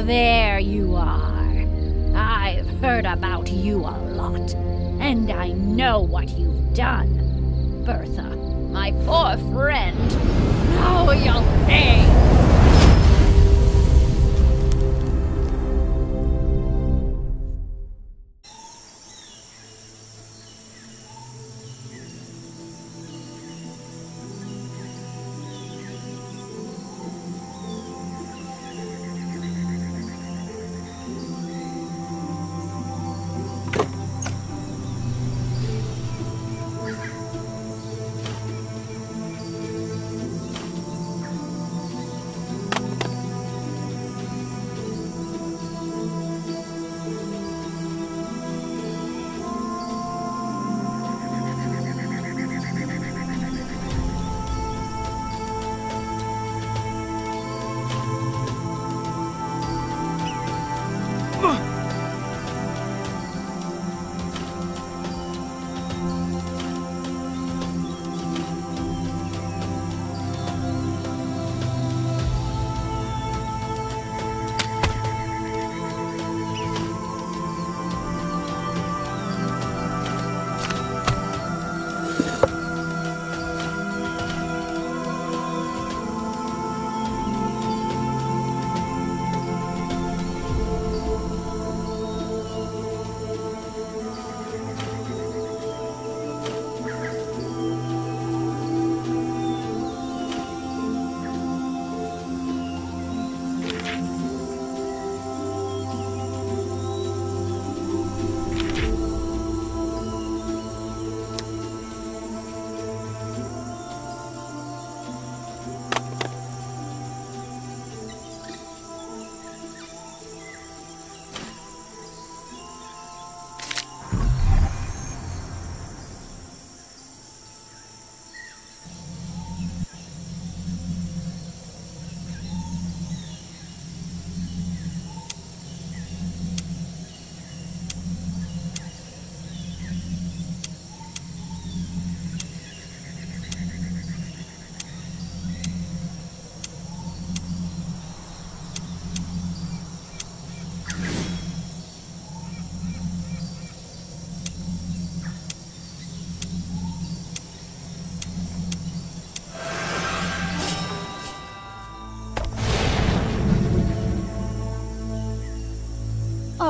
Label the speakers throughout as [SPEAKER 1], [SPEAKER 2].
[SPEAKER 1] Oh, there you are. I've heard about you a lot, and I know what you've done. Bertha, my poor friend. Now you'll pay.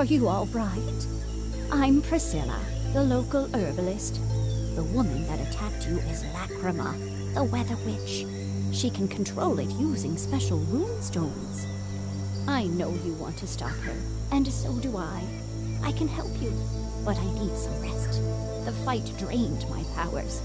[SPEAKER 2] Are you all right? I'm Priscilla, the local herbalist. The woman that attacked you is Lacrima, the Weather Witch. She can control it using special rune stones. I know you want to stop her, and so do I. I can help you, but I need some rest. The fight drained my powers,